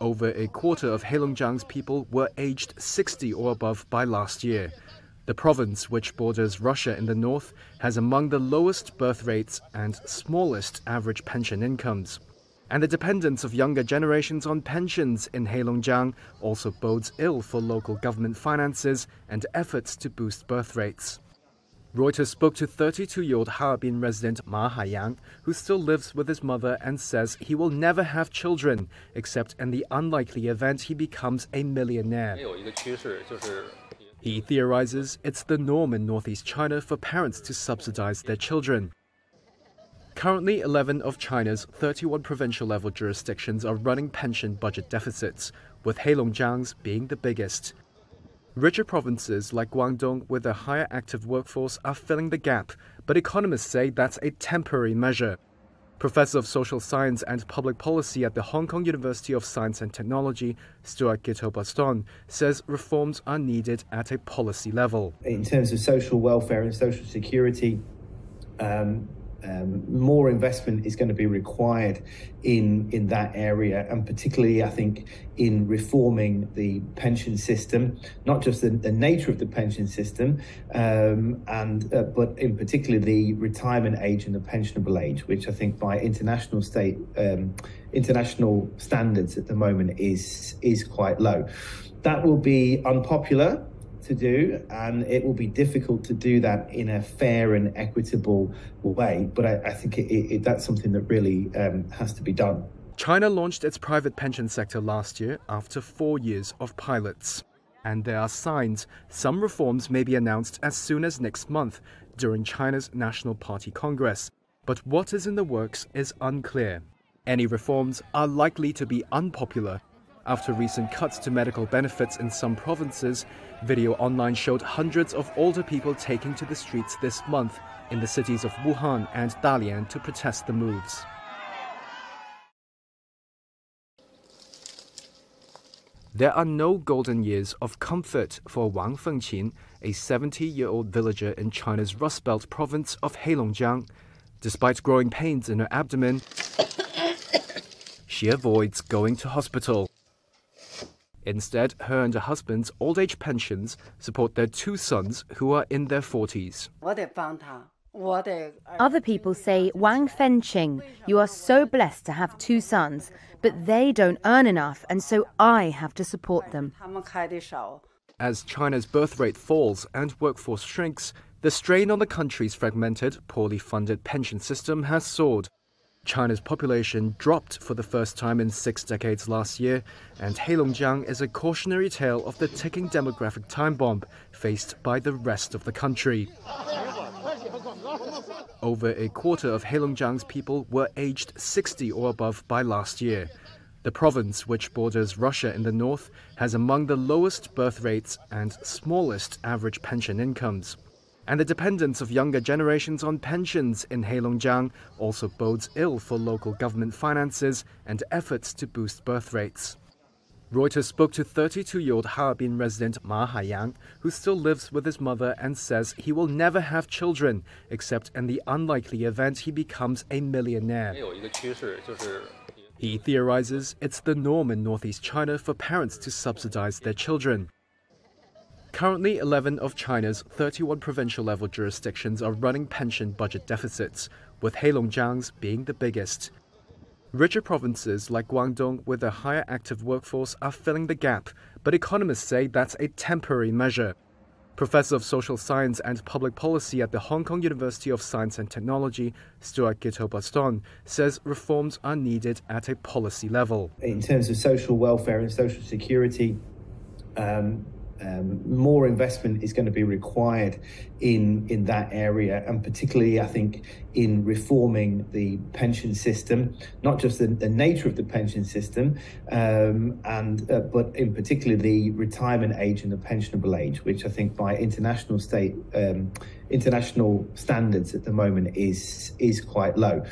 Over a quarter of Heilongjiang's people were aged 60 or above by last year. The province, which borders Russia in the north, has among the lowest birth rates and smallest average pension incomes. And the dependence of younger generations on pensions in Heilongjiang also bodes ill for local government finances and efforts to boost birth rates. Reuters spoke to 32 year old Harbin resident Ma Haiyang, who still lives with his mother and says he will never have children, except in the unlikely event he becomes a millionaire. He theorizes it's the norm in northeast China for parents to subsidize their children. Currently, 11 of China's 31 provincial level jurisdictions are running pension budget deficits, with Heilongjiang's being the biggest. Richer provinces like Guangdong with a higher active workforce are filling the gap, but economists say that's a temporary measure. Professor of Social Science and Public Policy at the Hong Kong University of Science and Technology, Stuart Gietel-Basten, says reforms are needed at a policy level. In terms of social welfare and social security, um, um, more investment is going to be required in in that area, and particularly, I think, in reforming the pension system, not just the, the nature of the pension system, um, and uh, but in particular the retirement age and the pensionable age, which I think by international state um, international standards at the moment is is quite low. That will be unpopular to do, and it will be difficult to do that in a fair and equitable way. But I, I think it, it, that's something that really um, has to be done. China launched its private pension sector last year after four years of pilots. And there are signs some reforms may be announced as soon as next month during China's National Party Congress. But what is in the works is unclear. Any reforms are likely to be unpopular after recent cuts to medical benefits in some provinces, video online showed hundreds of older people taking to the streets this month in the cities of Wuhan and Dalian to protest the moves. There are no golden years of comfort for Wang Fengqin, a 70 year old villager in China's Rust Belt province of Heilongjiang. Despite growing pains in her abdomen, she avoids going to hospital. Instead, her and her husband's old age pensions support their two sons who are in their 40s. Other people say, Wang Fengqin, you are so blessed to have two sons, but they don't earn enough, and so I have to support them. As China's birth rate falls and workforce shrinks, the strain on the country's fragmented, poorly funded pension system has soared. China's population dropped for the first time in six decades last year, and Heilongjiang is a cautionary tale of the ticking demographic time bomb faced by the rest of the country. Over a quarter of Heilongjiang's people were aged 60 or above by last year. The province, which borders Russia in the north, has among the lowest birth rates and smallest average pension incomes. And the dependence of younger generations on pensions in Heilongjiang also bodes ill for local government finances and efforts to boost birth rates. Reuters spoke to 32 year old Harbin resident Ma Haiyang, who still lives with his mother and says he will never have children, except in the unlikely event he becomes a millionaire. He theorizes it's the norm in northeast China for parents to subsidize their children. Currently, 11 of China's 31 provincial level jurisdictions are running pension budget deficits, with Heilongjiang's being the biggest. Richer provinces like Guangdong with a higher active workforce are filling the gap, but economists say that's a temporary measure. Professor of Social Science and Public Policy at the Hong Kong University of Science and Technology, Stuart Gietel-Basten, says reforms are needed at a policy level. In terms of social welfare and social security, um, um, more investment is going to be required in in that area, and particularly, I think, in reforming the pension system, not just the, the nature of the pension system, um, and uh, but in particular the retirement age and the pensionable age, which I think by international state um, international standards at the moment is is quite low.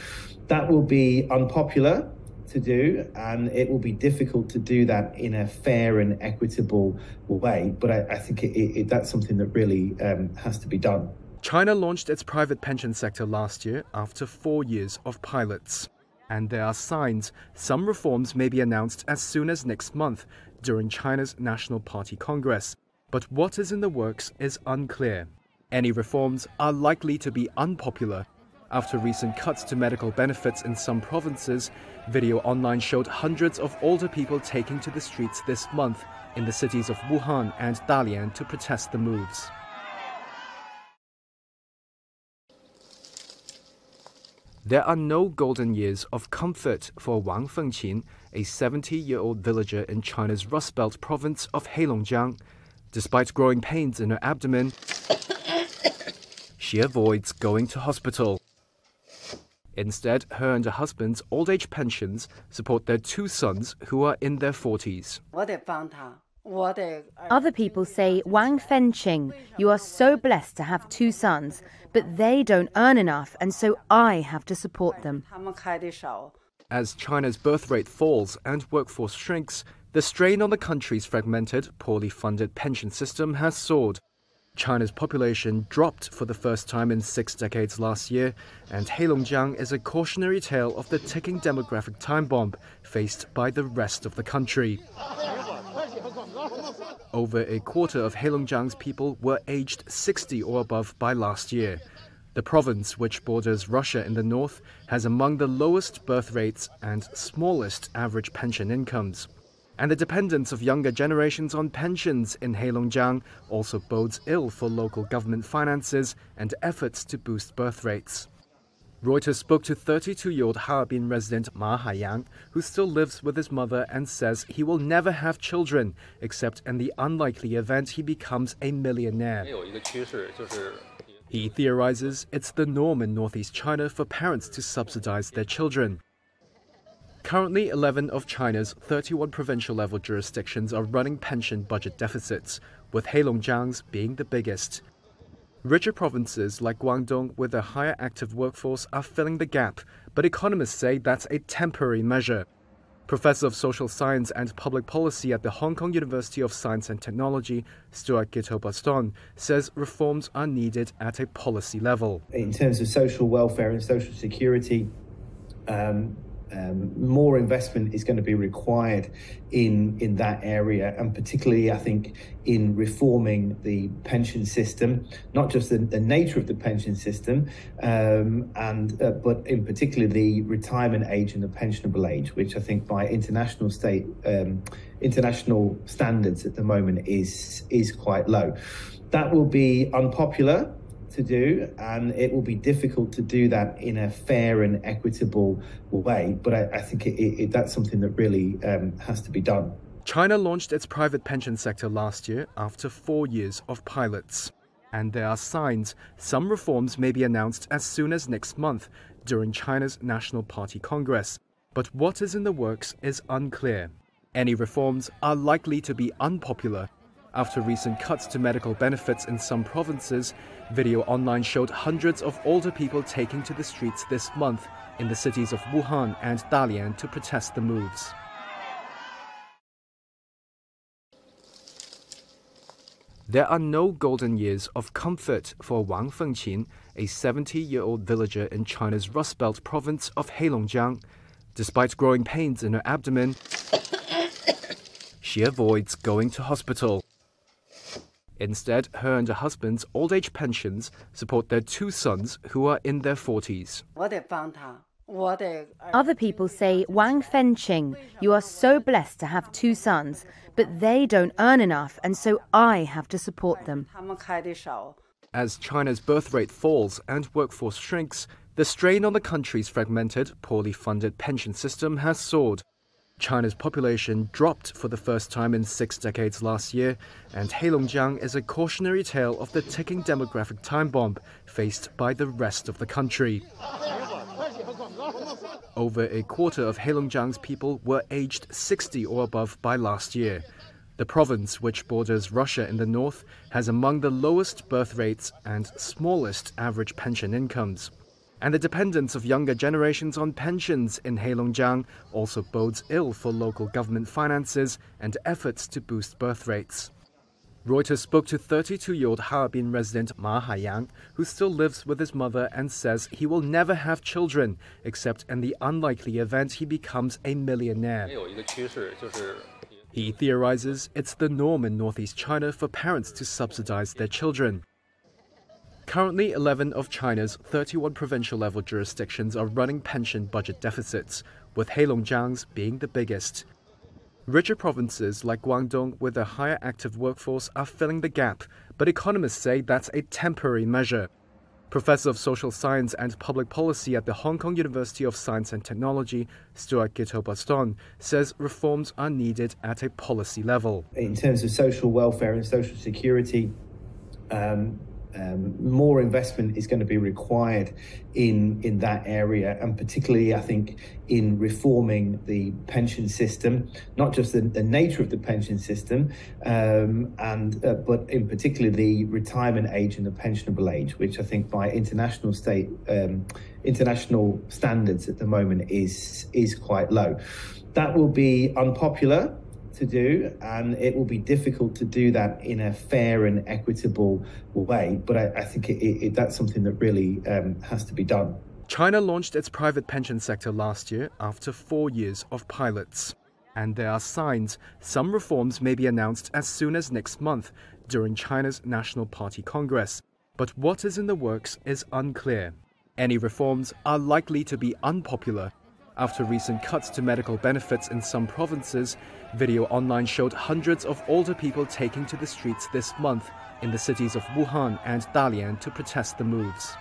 That will be unpopular to do, and it will be difficult to do that in a fair and equitable way. But I, I think it, it, that's something that really um, has to be done. China launched its private pension sector last year after four years of pilots. And there are signs some reforms may be announced as soon as next month during China's National Party Congress. But what is in the works is unclear. Any reforms are likely to be unpopular. After recent cuts to medical benefits in some provinces, video online showed hundreds of older people taking to the streets this month in the cities of Wuhan and Dalian to protest the moves. There are no golden years of comfort for Wang Fengqin, a 70 year old villager in China's Rust Belt province of Heilongjiang. Despite growing pains in her abdomen, she avoids going to hospital. Instead, her and her husband's old age pensions support their two sons who are in their 40s. Other people say, Wang Fengqin, you are so blessed to have two sons, but they don't earn enough, and so I have to support them. As China's birth rate falls and workforce shrinks, the strain on the country's fragmented, poorly funded pension system has soared. China's population dropped for the first time in six decades last year, and Heilongjiang is a cautionary tale of the ticking demographic time bomb faced by the rest of the country. Over a quarter of Heilongjiang's people were aged 60 or above by last year. The province, which borders Russia in the north, has among the lowest birth rates and smallest average pension incomes. And the dependence of younger generations on pensions in Heilongjiang also bodes ill for local government finances and efforts to boost birth rates. Reuters spoke to 32 year old Harbin resident Ma Haiyang, who still lives with his mother and says he will never have children, except in the unlikely event he becomes a millionaire. He theorizes it's the norm in northeast China for parents to subsidize their children. Currently, 11 of China's 31 provincial level jurisdictions are running pension budget deficits, with Heilongjiang's being the biggest. Richer provinces like Guangdong with a higher active workforce are filling the gap, but economists say that's a temporary measure. Professor of Social Science and Public Policy at the Hong Kong University of Science and Technology, Stuart Gietel-Basten, says reforms are needed at a policy level. In terms of social welfare and social security, um, um, more investment is going to be required in in that area, and particularly, I think, in reforming the pension system, not just the, the nature of the pension system, um, and uh, but in particular the retirement age and the pensionable age, which I think by international state um, international standards at the moment is is quite low. That will be unpopular to do, and it will be difficult to do that in a fair and equitable way. But I, I think it, it, that's something that really um, has to be done. China launched its private pension sector last year after four years of pilots. And there are signs some reforms may be announced as soon as next month during China's National Party Congress. But what is in the works is unclear. Any reforms are likely to be unpopular after recent cuts to medical benefits in some provinces, video online showed hundreds of older people taking to the streets this month in the cities of Wuhan and Dalian to protest the moves. There are no golden years of comfort for Wang Fengqin, a 70 year old villager in China's Rust Belt province of Heilongjiang. Despite growing pains in her abdomen, she avoids going to hospital. Instead, her and her husband's old age pensions support their two sons who are in their 40s. Other people say, Wang Fengqin, you are so blessed to have two sons, but they don't earn enough, and so I have to support them. As China's birth rate falls and workforce shrinks, the strain on the country's fragmented, poorly funded pension system has soared. China's population dropped for the first time in six decades last year, and Heilongjiang is a cautionary tale of the ticking demographic time bomb faced by the rest of the country. Over a quarter of Heilongjiang's people were aged 60 or above by last year. The province, which borders Russia in the north, has among the lowest birth rates and smallest average pension incomes. And the dependence of younger generations on pensions in Heilongjiang also bodes ill for local government finances and efforts to boost birth rates. Reuters spoke to 32 year old Harbin resident Ma Haiyang, who still lives with his mother and says he will never have children, except in the unlikely event he becomes a millionaire. He theorizes it's the norm in northeast China for parents to subsidize their children. Currently, 11 of China's 31 provincial level jurisdictions are running pension budget deficits, with Heilongjiang's being the biggest. Richer provinces like Guangdong with a higher active workforce are filling the gap, but economists say that's a temporary measure. Professor of Social Science and Public Policy at the Hong Kong University of Science and Technology, Stuart Gietel-Basten, says reforms are needed at a policy level. In terms of social welfare and social security, um, um, more investment is going to be required in in that area, and particularly, I think, in reforming the pension system, not just the, the nature of the pension system, um, and uh, but in particular the retirement age and the pensionable age, which I think by international state um, international standards at the moment is is quite low. That will be unpopular to do, and it will be difficult to do that in a fair and equitable way. But I, I think it, it, that's something that really um, has to be done. China launched its private pension sector last year after four years of pilots. And there are signs some reforms may be announced as soon as next month during China's National Party Congress. But what is in the works is unclear. Any reforms are likely to be unpopular after recent cuts to medical benefits in some provinces, video online showed hundreds of older people taking to the streets this month in the cities of Wuhan and Dalian to protest the moves.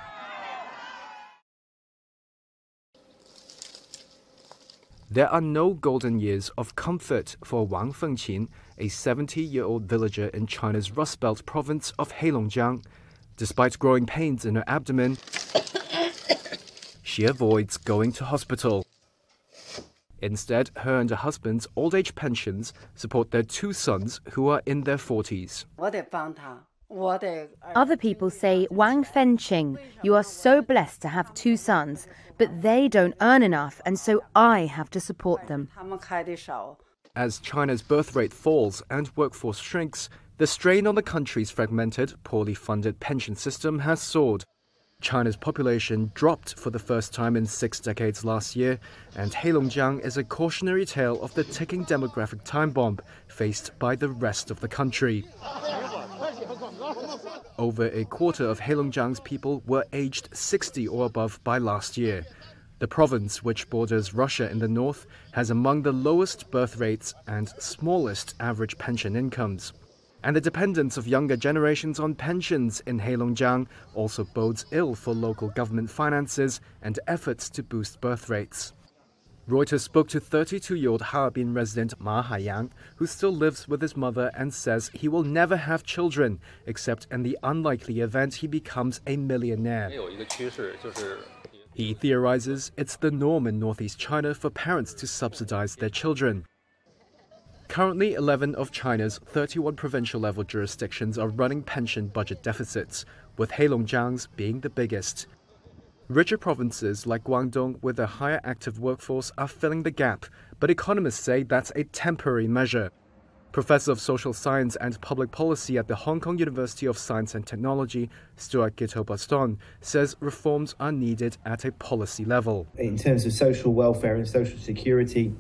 There are no golden years of comfort for Wang Fengqin, a 70 year old villager in China's Rust Belt province of Heilongjiang. Despite growing pains in her abdomen, she avoids going to hospital. Instead, her and her husband's old age pensions support their two sons who are in their 40s. Other people say, Wang Fengqin, you are so blessed to have two sons, but they don't earn enough, and so I have to support them. As China's birth rate falls and workforce shrinks, the strain on the country's fragmented, poorly funded pension system has soared. China's population dropped for the first time in six decades last year, and Heilongjiang is a cautionary tale of the ticking demographic time bomb faced by the rest of the country. Over a quarter of Heilongjiang's people were aged 60 or above by last year. The province, which borders Russia in the north, has among the lowest birth rates and smallest average pension incomes and the dependence of younger generations on pensions in Heilongjiang also bodes ill for local government finances and efforts to boost birth rates. Reuters spoke to 32 year old Harbin resident Ma Haiyang, who still lives with his mother and says he will never have children, except in the unlikely event he becomes a millionaire. He theorizes it's the norm in northeast China for parents to subsidize their children. Currently, 11 of China's 31 provincial level jurisdictions are running pension budget deficits, with Heilongjiang's being the biggest. Richer provinces like Guangdong with a higher active workforce are filling the gap, but economists say that's a temporary measure. Professor of Social Science and Public Policy at the Hong Kong University of Science and Technology, Stuart Gietel-Basten, says reforms are needed at a policy level. In terms of social welfare and social security,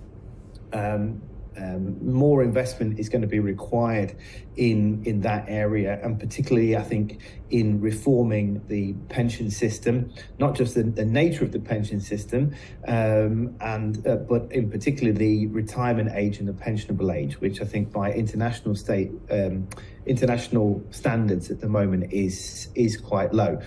um, um, more investment is going to be required in in that area, and particularly, I think, in reforming the pension system, not just the, the nature of the pension system, um, and uh, but in particular the retirement age and the pensionable age, which I think by international state um, international standards at the moment is is quite low.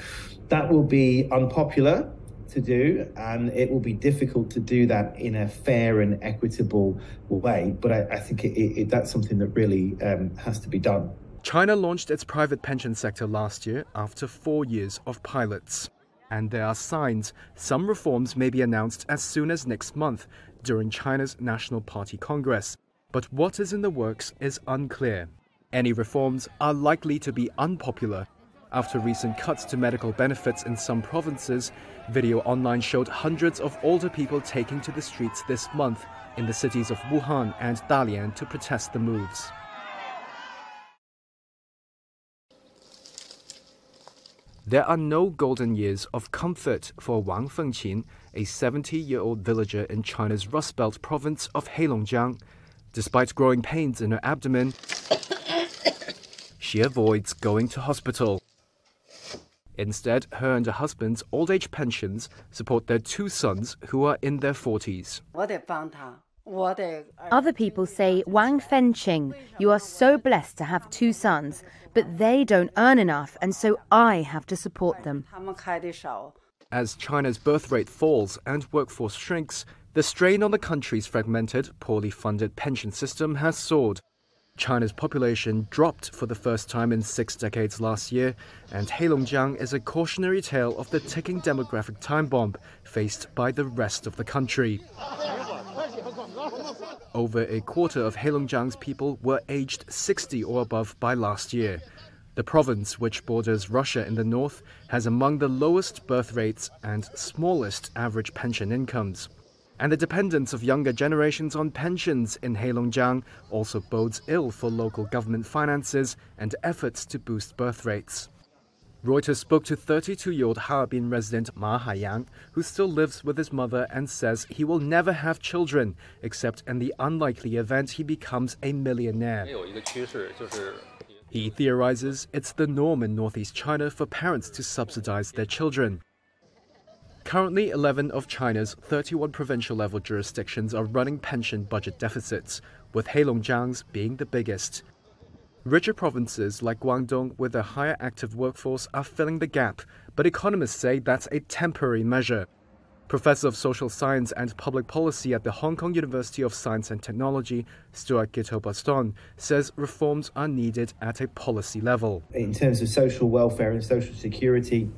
That will be unpopular to do, and it will be difficult to do that in a fair and equitable way. But I, I think it, it, that's something that really um, has to be done. China launched its private pension sector last year after four years of pilots. And there are signs some reforms may be announced as soon as next month during China's National Party Congress. But what is in the works is unclear. Any reforms are likely to be unpopular after recent cuts to medical benefits in some provinces, video online showed hundreds of older people taking to the streets this month in the cities of Wuhan and Dalian to protest the moves. There are no golden years of comfort for Wang Fengqin, a 70 year old villager in China's Rust Belt province of Heilongjiang. Despite growing pains in her abdomen, she avoids going to hospital. Instead, her and her husband's old age pensions support their two sons who are in their 40s. Other people say, Wang Fengqin, you are so blessed to have two sons, but they don't earn enough, and so I have to support them. As China's birth rate falls and workforce shrinks, the strain on the country's fragmented, poorly funded pension system has soared. China's population dropped for the first time in six decades last year, and Heilongjiang is a cautionary tale of the ticking demographic time bomb faced by the rest of the country. Over a quarter of Heilongjiang's people were aged 60 or above by last year. The province, which borders Russia in the north, has among the lowest birth rates and smallest average pension incomes. And the dependence of younger generations on pensions in Heilongjiang also bodes ill for local government finances and efforts to boost birth rates. Reuters spoke to 32 year old Harbin resident Ma Haiyang, who still lives with his mother and says he will never have children, except in the unlikely event he becomes a millionaire. He theorizes it's the norm in northeast China for parents to subsidize their children. Currently, 11 of China's 31 provincial level jurisdictions are running pension budget deficits, with Heilongjiang's being the biggest. Richer provinces like Guangdong with a higher active workforce are filling the gap, but economists say that's a temporary measure. Professor of Social Science and Public Policy at the Hong Kong University of Science and Technology, Stuart Gietel-Basten, says reforms are needed at a policy level. In terms of social welfare and social security,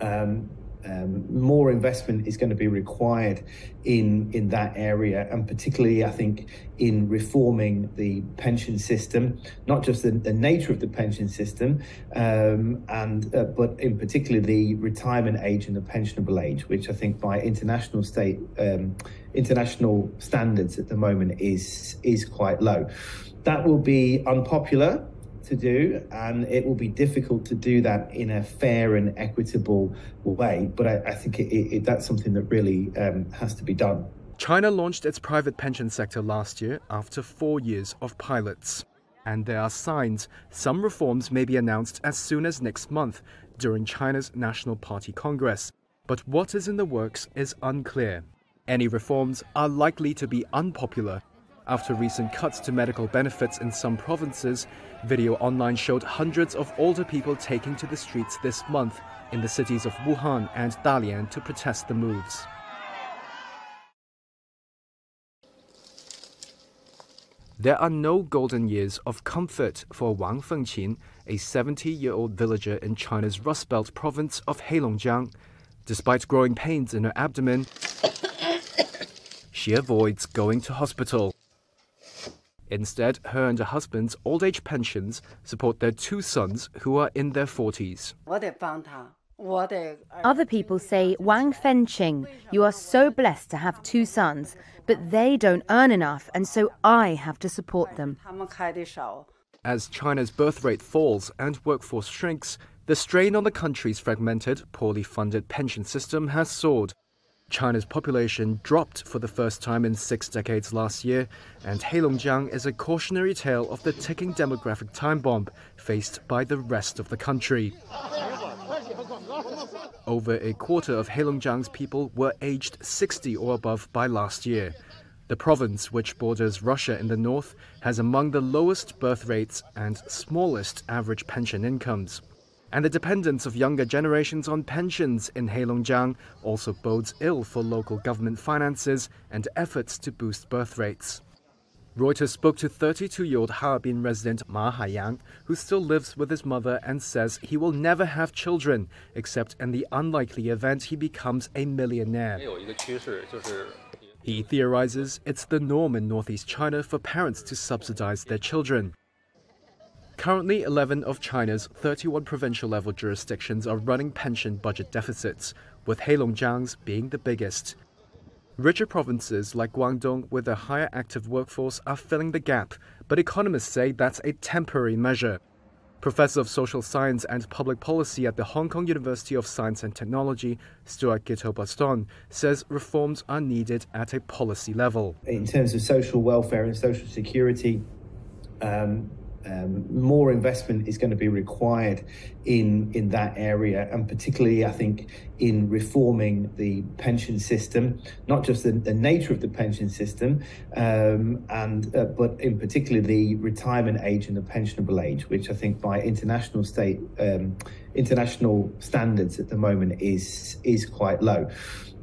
um, um, more investment is going to be required in in that area, and particularly, I think, in reforming the pension system, not just the, the nature of the pension system, um, and uh, but in particular the retirement age and the pensionable age, which I think by international state um, international standards at the moment is is quite low. That will be unpopular to do, and it will be difficult to do that in a fair and equitable way. But I, I think it, it, that's something that really um, has to be done. China launched its private pension sector last year after four years of pilots. And there are signs some reforms may be announced as soon as next month during China's National Party Congress. But what is in the works is unclear. Any reforms are likely to be unpopular after recent cuts to medical benefits in some provinces, video online showed hundreds of older people taking to the streets this month in the cities of Wuhan and Dalian to protest the moves. There are no golden years of comfort for Wang Fengqin, a 70 year old villager in China's Rust Belt province of Heilongjiang. Despite growing pains in her abdomen, she avoids going to hospital. Instead, her and her husband's old age pensions support their two sons who are in their 40s. Other people say, Wang Fengqin, you are so blessed to have two sons, but they don't earn enough, and so I have to support them. As China's birth rate falls and workforce shrinks, the strain on the country's fragmented, poorly funded pension system has soared. China's population dropped for the first time in six decades last year, and Heilongjiang is a cautionary tale of the ticking demographic time bomb faced by the rest of the country. Over a quarter of Heilongjiang's people were aged 60 or above by last year. The province, which borders Russia in the north, has among the lowest birth rates and smallest average pension incomes and the dependence of younger generations on pensions in Heilongjiang also bodes ill for local government finances and efforts to boost birth rates. Reuters spoke to 32 year old Harbin resident Ma Haiyang, who still lives with his mother and says he will never have children, except in the unlikely event he becomes a millionaire. He theorizes it's the norm in northeast China for parents to subsidize their children. Currently, 11 of China's 31 provincial level jurisdictions are running pension budget deficits, with Heilongjiang's being the biggest. Richer provinces like Guangdong with a higher active workforce are filling the gap, but economists say that's a temporary measure. Professor of Social Science and Public Policy at the Hong Kong University of Science and Technology, Stuart Gietel-Basten, says reforms are needed at a policy level. In terms of social welfare and social security, um, um, more investment is going to be required in in that area, and particularly, I think, in reforming the pension system, not just the, the nature of the pension system, um, and uh, but in particular the retirement age and the pensionable age, which I think by international state um, international standards at the moment is is quite low.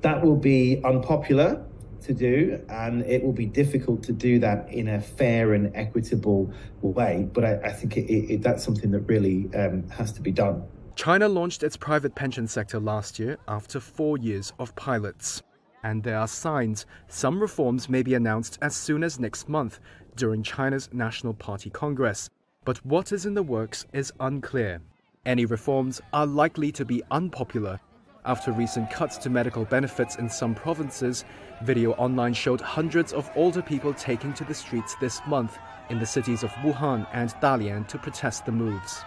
That will be unpopular to do, and it will be difficult to do that in a fair and equitable way. But I, I think it, it, that's something that really um, has to be done. China launched its private pension sector last year after four years of pilots. And there are signs some reforms may be announced as soon as next month during China's National Party Congress. But what is in the works is unclear. Any reforms are likely to be unpopular after recent cuts to medical benefits in some provinces, video online showed hundreds of older people taking to the streets this month in the cities of Wuhan and Dalian to protest the moves.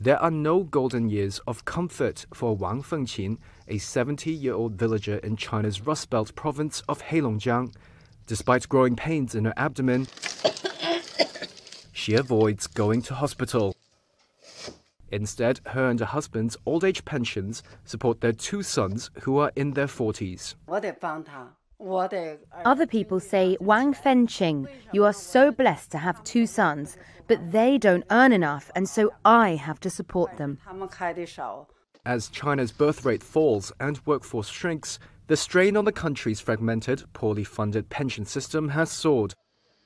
There are no golden years of comfort for Wang Fengqin, a 70 year old villager in China's Rust Belt province of Heilongjiang. Despite growing pains in her abdomen, she avoids going to hospital. Instead, her and her husband's old age pensions support their two sons who are in their 40s. Other people say, Wang Fengqin, you are so blessed to have two sons, but they don't earn enough, and so I have to support them. As China's birth rate falls and workforce shrinks, the strain on the country's fragmented, poorly funded pension system has soared.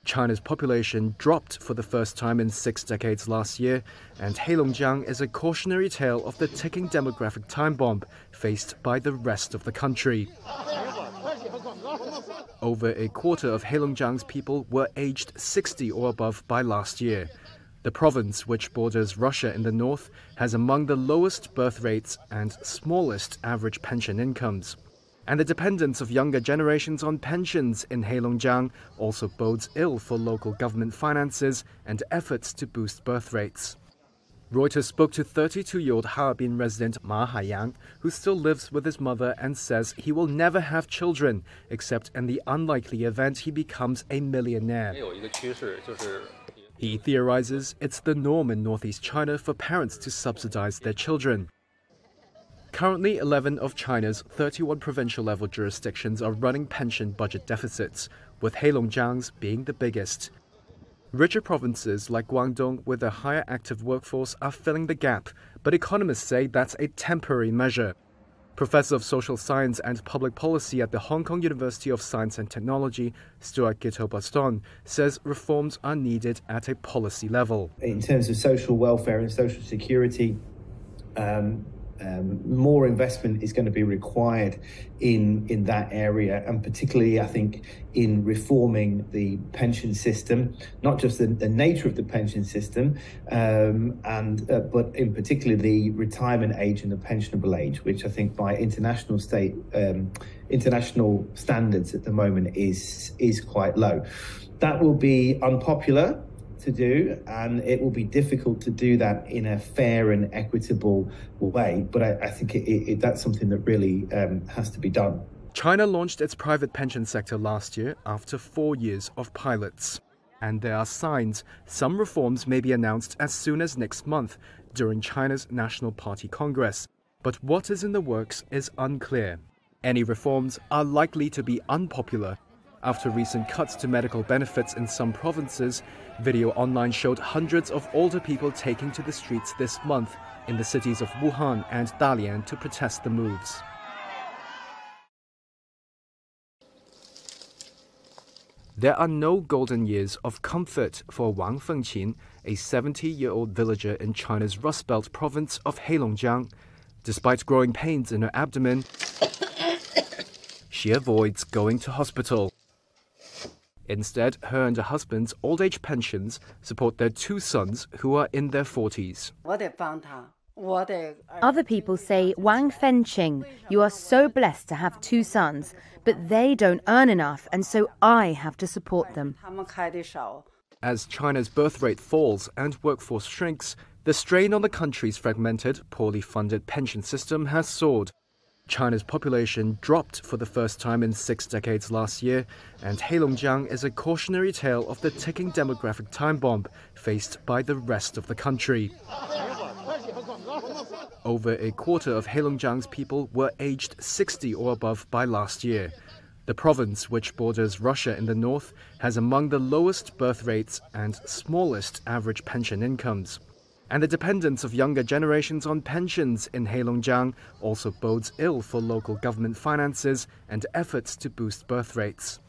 China's population dropped for the first time in six decades last year, and Heilongjiang is a cautionary tale of the ticking demographic time bomb faced by the rest of the country. Over a quarter of Heilongjiang's people were aged 60 or above by last year. The province, which borders Russia in the north, has among the lowest birth rates and smallest average pension incomes. And the dependence of younger generations on pensions in Heilongjiang also bodes ill for local government finances and efforts to boost birth rates. Reuters spoke to 32 year old Harbin resident Ma Haiyang, who still lives with his mother and says he will never have children, except in the unlikely event he becomes a millionaire. He theorizes it's the norm in northeast China for parents to subsidize their children. Currently, 11 of China's 31 provincial level jurisdictions are running pension budget deficits, with Heilongjiang's being the biggest. Richer provinces like Guangdong with a higher active workforce are filling the gap, but economists say that's a temporary measure. Professor of Social Science and Public Policy at the Hong Kong University of Science and Technology, Stuart Gietel-Basten, says reforms are needed at a policy level. In terms of social welfare and social security, um, um, more investment is going to be required in in that area, and particularly, I think, in reforming the pension system, not just the, the nature of the pension system, um, and uh, but in particular the retirement age and the pensionable age, which I think by international state um, international standards at the moment is is quite low. That will be unpopular to do, and it will be difficult to do that in a fair and equitable way. But I, I think it, it, that's something that really um, has to be done. China launched its private pension sector last year after four years of pilots. And there are signs some reforms may be announced as soon as next month during China's National Party Congress. But what is in the works is unclear. Any reforms are likely to be unpopular after recent cuts to medical benefits in some provinces, video online showed hundreds of older people taking to the streets this month in the cities of Wuhan and Dalian to protest the moves. There are no golden years of comfort for Wang Fengqin, a 70 year old villager in China's Rust Belt province of Heilongjiang. Despite growing pains in her abdomen, she avoids going to hospital. Instead, her and her husband's old age pensions support their two sons who are in their 40s. Other people say, Wang Fengqin, you are so blessed to have two sons, but they don't earn enough, and so I have to support them. As China's birth rate falls and workforce shrinks, the strain on the country's fragmented, poorly funded pension system has soared. China's population dropped for the first time in six decades last year, and Heilongjiang is a cautionary tale of the ticking demographic time bomb faced by the rest of the country. Over a quarter of Heilongjiang's people were aged 60 or above by last year. The province, which borders Russia in the north, has among the lowest birth rates and smallest average pension incomes and the dependence of younger generations on pensions in Heilongjiang also bodes ill for local government finances and efforts to boost birth rates.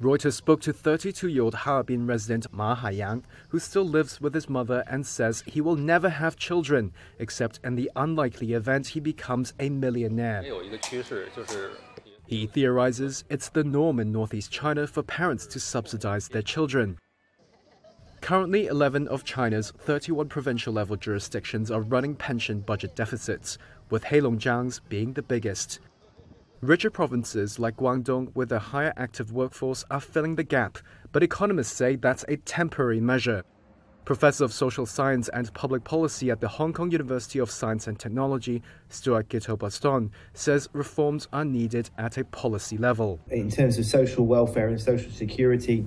Reuters spoke to 32-year-old Harbin resident Ma Haiyang, who still lives with his mother and says he will never have children, except in the unlikely event he becomes a millionaire. He theorizes it's the norm in northeast China for parents to subsidize their children. Currently, 11 of China's 31 provincial level jurisdictions are running pension budget deficits, with Heilongjiang's being the biggest. Richer provinces like Guangdong with a higher active workforce are filling the gap, but economists say that's a temporary measure. Professor of Social Science and Public Policy at the Hong Kong University of Science and Technology, Stuart Gietel-Basten, says reforms are needed at a policy level. In terms of social welfare and social security,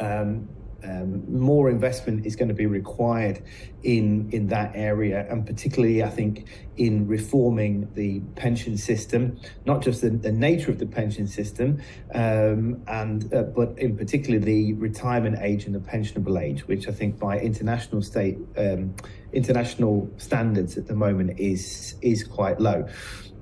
um, um, more investment is going to be required in in that area, and particularly, I think, in reforming the pension system, not just the, the nature of the pension system, um, and uh, but in particular the retirement age and the pensionable age, which I think by international state um, international standards at the moment is is quite low.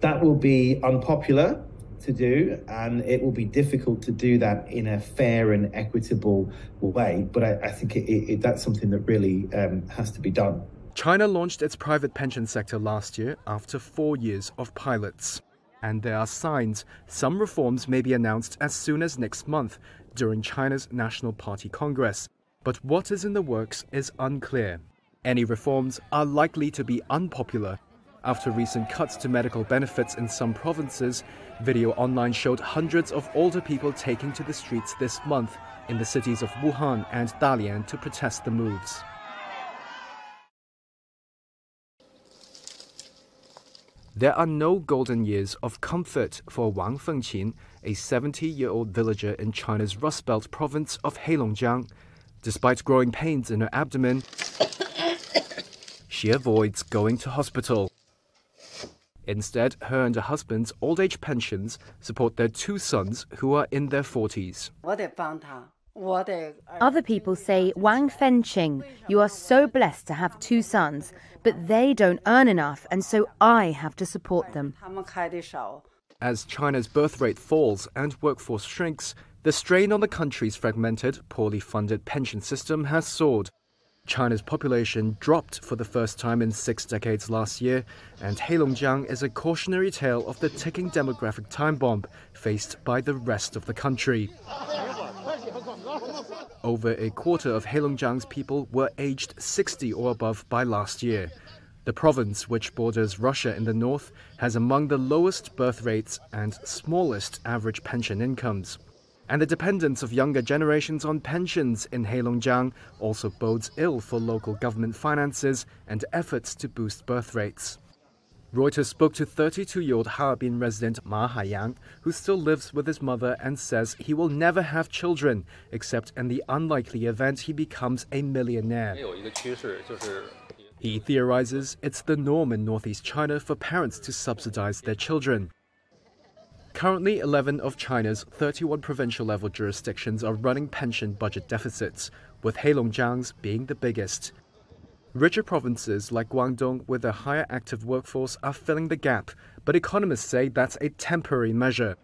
That will be unpopular to do, and it will be difficult to do that in a fair and equitable way. But I, I think it, it, that's something that really um, has to be done. China launched its private pension sector last year after four years of pilots. And there are signs some reforms may be announced as soon as next month during China's National Party Congress. But what is in the works is unclear. Any reforms are likely to be unpopular after recent cuts to medical benefits in some provinces, video online showed hundreds of older people taking to the streets this month in the cities of Wuhan and Dalian to protest the moves. There are no golden years of comfort for Wang Fengqin, a 70 year old villager in China's Rust Belt province of Heilongjiang. Despite growing pains in her abdomen, she avoids going to hospital. Instead, her and her husband's old age pensions support their two sons who are in their 40s. Other people say, Wang Fengqin, you are so blessed to have two sons, but they don't earn enough, and so I have to support them. As China's birth rate falls and workforce shrinks, the strain on the country's fragmented, poorly funded pension system has soared. China's population dropped for the first time in six decades last year, and Heilongjiang is a cautionary tale of the ticking demographic time bomb faced by the rest of the country. Over a quarter of Heilongjiang's people were aged 60 or above by last year. The province, which borders Russia in the north, has among the lowest birth rates and smallest average pension incomes and the dependence of younger generations on pensions in Heilongjiang also bodes ill for local government finances and efforts to boost birth rates. Reuters spoke to 32-year-old Harbin resident Ma Haiyang, who still lives with his mother and says he will never have children, except in the unlikely event he becomes a millionaire. He theorizes it's the norm in northeast China for parents to subsidize their children. Currently, 11 of China's 31 provincial level jurisdictions are running pension budget deficits, with Heilongjiang's being the biggest. Richer provinces like Guangdong with a higher active workforce are filling the gap, but economists say that's a temporary measure.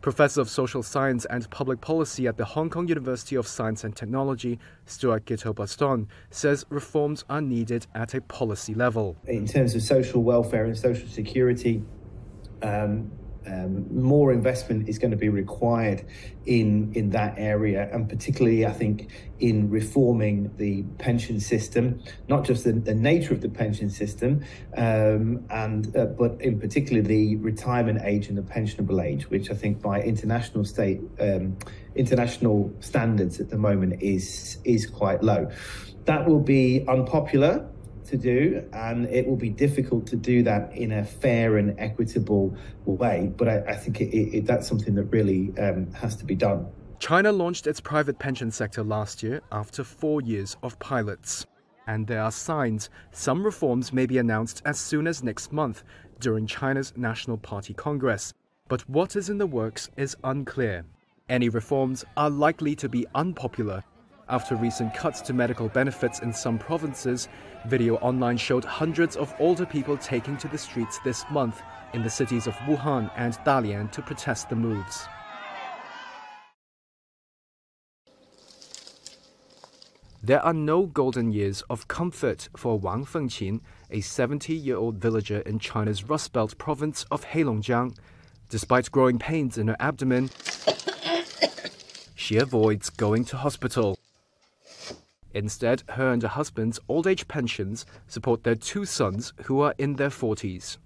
Professor of Social Science and Public Policy at the Hong Kong University of Science and Technology, Stuart Gietel-Basten, says reforms are needed at a policy level. In terms of social welfare and social security, um, um, more investment is going to be required in in that area, and particularly, I think, in reforming the pension system, not just the, the nature of the pension system, um, and uh, but in particular the retirement age and the pensionable age, which I think by international state um, international standards at the moment is is quite low. That will be unpopular to do, and it will be difficult to do that in a fair and equitable way. But I, I think it, it, that's something that really um, has to be done. China launched its private pension sector last year after four years of pilots. And there are signs some reforms may be announced as soon as next month during China's National Party Congress. But what is in the works is unclear. Any reforms are likely to be unpopular after recent cuts to medical benefits in some provinces, video online showed hundreds of older people taking to the streets this month in the cities of Wuhan and Dalian to protest the moves. There are no golden years of comfort for Wang Fengqin, a 70 year old villager in China's Rust Belt province of Heilongjiang. Despite growing pains in her abdomen, she avoids going to hospital. Instead, her and her husband's old age pensions support their two sons who are in their 40s.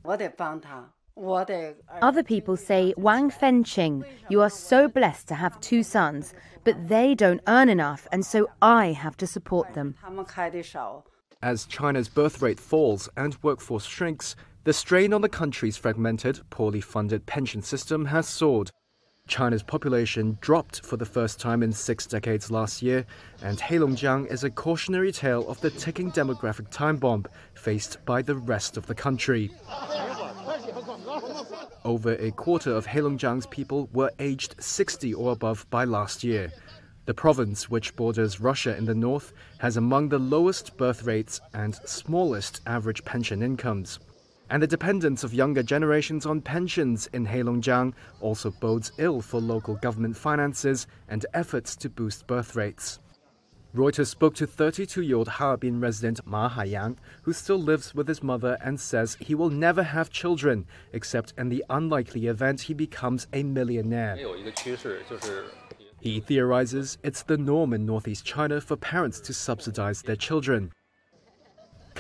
Other people say, Wang Fengqin, you are so blessed to have two sons, but they don't earn enough, and so I have to support them. As China's birth rate falls and workforce shrinks, the strain on the country's fragmented, poorly funded pension system has soared. China's population dropped for the first time in six decades last year, and Heilongjiang is a cautionary tale of the ticking demographic time bomb faced by the rest of the country. Over a quarter of Heilongjiang's people were aged 60 or above by last year. The province, which borders Russia in the north, has among the lowest birth rates and smallest average pension incomes and the dependence of younger generations on pensions in Heilongjiang also bodes ill for local government finances and efforts to boost birth rates. Reuters spoke to 32 year old Harbin resident Ma Haiyang, who still lives with his mother and says he will never have children, except in the unlikely event he becomes a millionaire. He theorizes it's the norm in northeast China for parents to subsidize their children.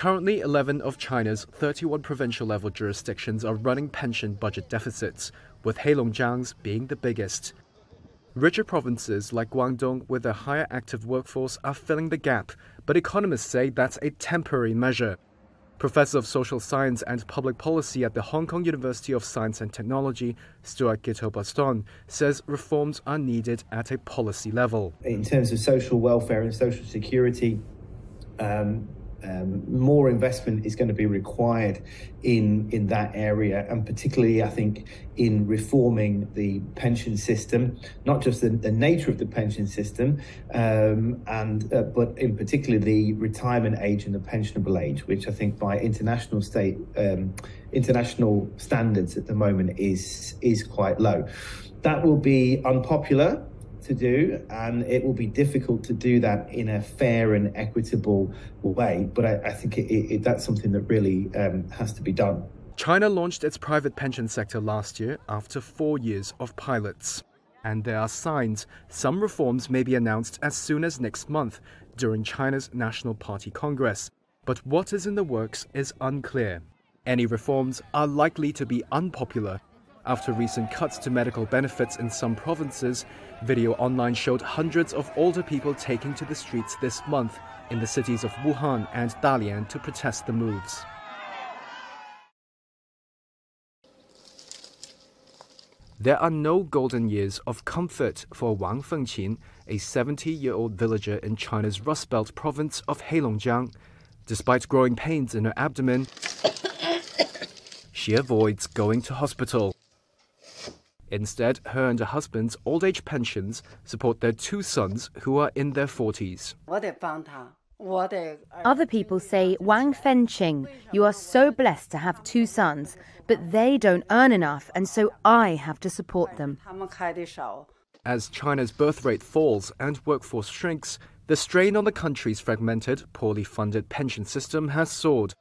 Currently, 11 of China's 31 provincial level jurisdictions are running pension budget deficits, with Heilongjiang's being the biggest. Richer provinces like Guangdong with a higher active workforce are filling the gap, but economists say that's a temporary measure. Professor of Social Science and Public Policy at the Hong Kong University of Science and Technology, Stuart Gietel-Basten, says reforms are needed at a policy level. In terms of social welfare and social security, um, um, more investment is going to be required in in that area, and particularly, I think, in reforming the pension system, not just the, the nature of the pension system, um, and uh, but in particular the retirement age and the pensionable age, which I think by international state um, international standards at the moment is is quite low. That will be unpopular to do, and it will be difficult to do that in a fair and equitable way. But I, I think it, it, that's something that really um, has to be done. China launched its private pension sector last year after four years of pilots. And there are signs some reforms may be announced as soon as next month during China's National Party Congress. But what is in the works is unclear. Any reforms are likely to be unpopular after recent cuts to medical benefits in some provinces, video online showed hundreds of older people taking to the streets this month in the cities of Wuhan and Dalian to protest the moves. There are no golden years of comfort for Wang Fengqin, a 70 year old villager in China's Rust Belt province of Heilongjiang. Despite growing pains in her abdomen, she avoids going to hospital. Instead, her and her husband's old age pensions support their two sons who are in their 40s. Other people say, Wang Fengqin, you are so blessed to have two sons, but they don't earn enough, and so I have to support them. As China's birth rate falls and workforce shrinks, the strain on the country's fragmented, poorly funded pension system has soared.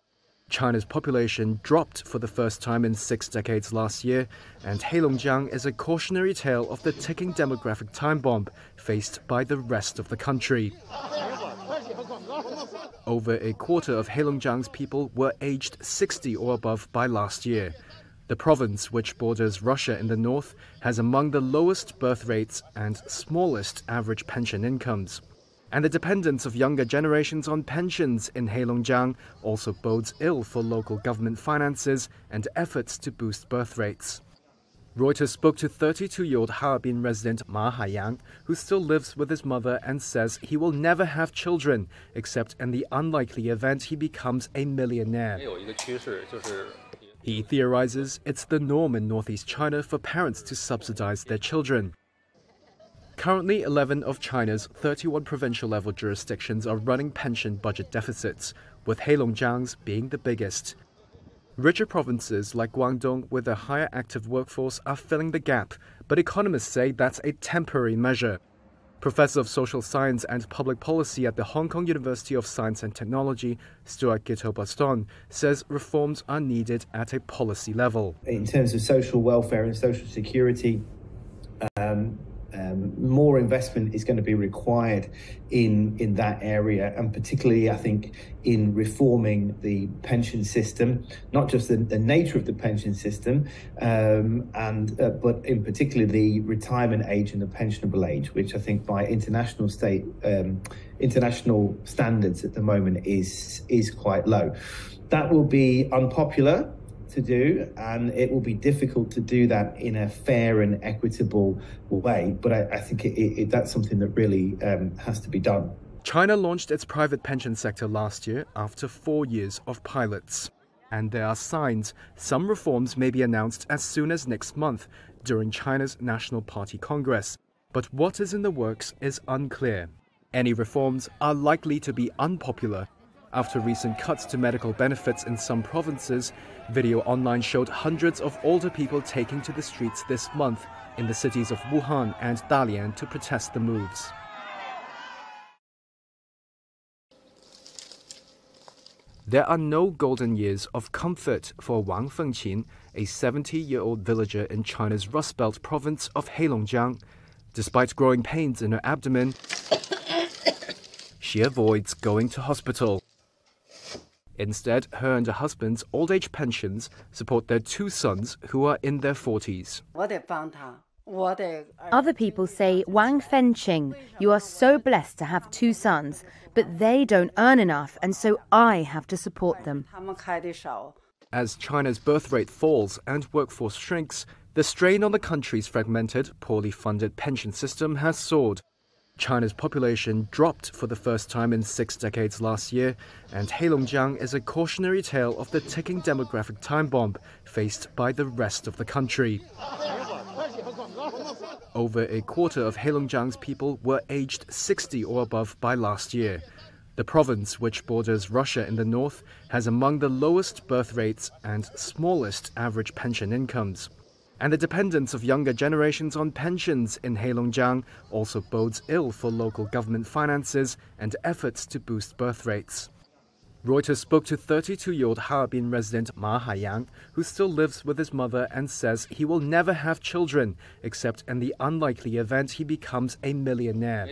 China's population dropped for the first time in six decades last year, and Heilongjiang is a cautionary tale of the ticking demographic time bomb faced by the rest of the country. Over a quarter of Heilongjiang's people were aged 60 or above by last year. The province, which borders Russia in the north, has among the lowest birth rates and smallest average pension incomes. And the dependence of younger generations on pensions in Heilongjiang also bodes ill for local government finances and efforts to boost birth rates. Reuters spoke to 32 year old Harbin resident Ma Haiyang, who still lives with his mother and says he will never have children, except in the unlikely event he becomes a millionaire. He theorizes it's the norm in northeast China for parents to subsidize their children. Currently, 11 of China's 31 provincial level jurisdictions are running pension budget deficits, with Heilongjiang's being the biggest. Richer provinces like Guangdong with a higher active workforce are filling the gap, but economists say that's a temporary measure. Professor of Social Science and Public Policy at the Hong Kong University of Science and Technology, Stuart Gietel-Basten, says reforms are needed at a policy level. In terms of social welfare and social security, um, um, more investment is going to be required in in that area, and particularly, I think, in reforming the pension system, not just the, the nature of the pension system, um, and uh, but in particular the retirement age and the pensionable age, which I think by international state um, international standards at the moment is is quite low. That will be unpopular to do, and it will be difficult to do that in a fair and equitable way. But I, I think it, it, that's something that really um, has to be done. China launched its private pension sector last year after four years of pilots. And there are signs some reforms may be announced as soon as next month during China's National Party Congress. But what is in the works is unclear. Any reforms are likely to be unpopular after recent cuts to medical benefits in some provinces, video online showed hundreds of older people taking to the streets this month in the cities of Wuhan and Dalian to protest the moves. There are no golden years of comfort for Wang Fengqin, a 70 year old villager in China's Rust Belt province of Heilongjiang. Despite growing pains in her abdomen, she avoids going to hospital. Instead, her and her husband's old age pensions support their two sons who are in their 40s. Other people say, Wang Fengqin, you are so blessed to have two sons, but they don't earn enough, and so I have to support them. As China's birth rate falls and workforce shrinks, the strain on the country's fragmented, poorly funded pension system has soared. China's population dropped for the first time in six decades last year, and Heilongjiang is a cautionary tale of the ticking demographic time bomb faced by the rest of the country. Over a quarter of Heilongjiang's people were aged 60 or above by last year. The province, which borders Russia in the north, has among the lowest birth rates and smallest average pension incomes. And the dependence of younger generations on pensions in Heilongjiang also bodes ill for local government finances and efforts to boost birth rates. Reuters spoke to 32 year old Harbin resident Ma Haiyang, who still lives with his mother and says he will never have children, except in the unlikely event he becomes a millionaire.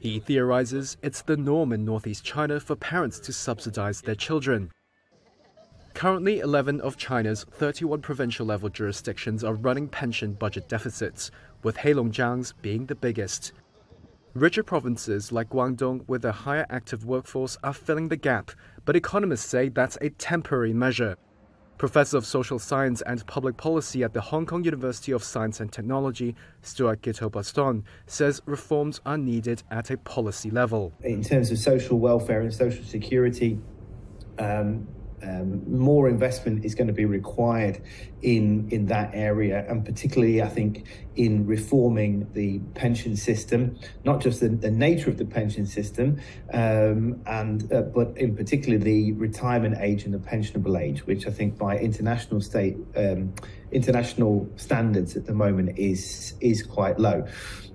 He theorizes it's the norm in northeast China for parents to subsidize their children. Currently, 11 of China's 31 provincial level jurisdictions are running pension budget deficits, with Heilongjiang's being the biggest. Richer provinces like Guangdong with a higher active workforce are filling the gap, but economists say that's a temporary measure. Professor of Social Science and Public Policy at the Hong Kong University of Science and Technology, Stuart Gietel-Basten, says reforms are needed at a policy level. In terms of social welfare and social security, um, um, more investment is going to be required in in that area, and particularly, I think, in reforming the pension system, not just the, the nature of the pension system, um, and uh, but in particular the retirement age and the pensionable age, which I think by international state um, international standards at the moment is is quite low.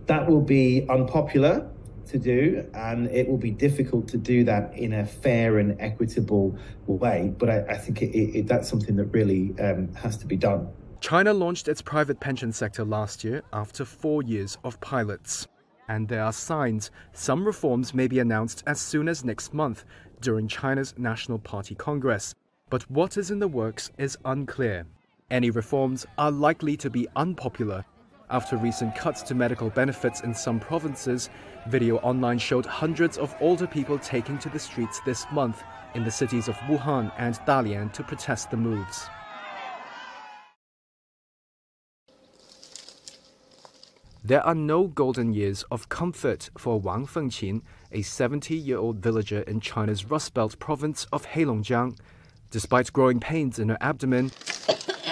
That will be unpopular to do, and it will be difficult to do that in a fair and equitable way. But I, I think it, it, that's something that really um, has to be done. China launched its private pension sector last year after four years of pilots. And there are signs some reforms may be announced as soon as next month during China's National Party Congress. But what is in the works is unclear. Any reforms are likely to be unpopular after recent cuts to medical benefits in some provinces, video online showed hundreds of older people taking to the streets this month in the cities of Wuhan and Dalian to protest the moves. There are no golden years of comfort for Wang Fengqin, a 70 year old villager in China's Rust Belt province of Heilongjiang. Despite growing pains in her abdomen,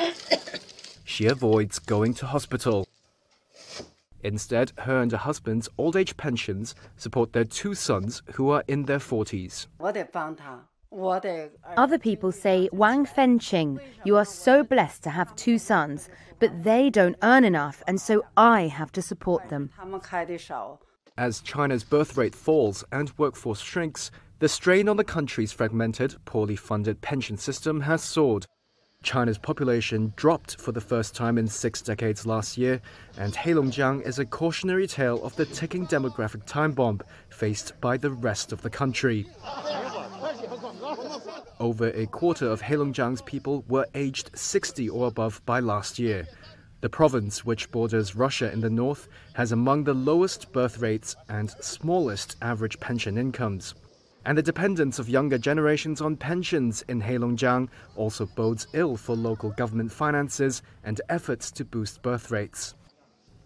she avoids going to hospital. Instead, her and her husband's old age pensions support their two sons who are in their 40s. Other people say, Wang Fengqin, you are so blessed to have two sons, but they don't earn enough, and so I have to support them. As China's birth rate falls and workforce shrinks, the strain on the country's fragmented, poorly funded pension system has soared. China's population dropped for the first time in six decades last year, and Heilongjiang is a cautionary tale of the ticking demographic time bomb faced by the rest of the country. Over a quarter of Heilongjiang's people were aged 60 or above by last year. The province, which borders Russia in the north, has among the lowest birth rates and smallest average pension incomes. And the dependence of younger generations on pensions in Heilongjiang also bodes ill for local government finances and efforts to boost birth rates.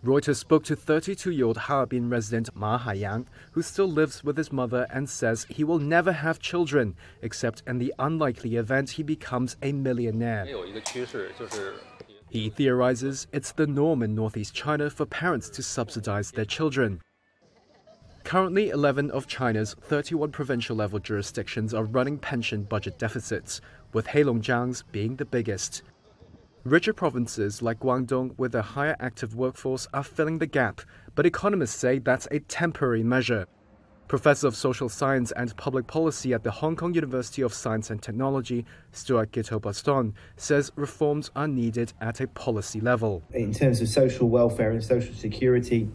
Reuters spoke to 32 year old Harbin resident Ma Haiyang, who still lives with his mother and says he will never have children, except in the unlikely event he becomes a millionaire. He theorizes it's the norm in northeast China for parents to subsidize their children. Currently, 11 of China's 31 provincial level jurisdictions are running pension budget deficits, with Heilongjiang's being the biggest. Richer provinces like Guangdong with a higher active workforce are filling the gap, but economists say that's a temporary measure. Professor of Social Science and Public Policy at the Hong Kong University of Science and Technology, Stuart Gietel-Basten, says reforms are needed at a policy level. In terms of social welfare and social security,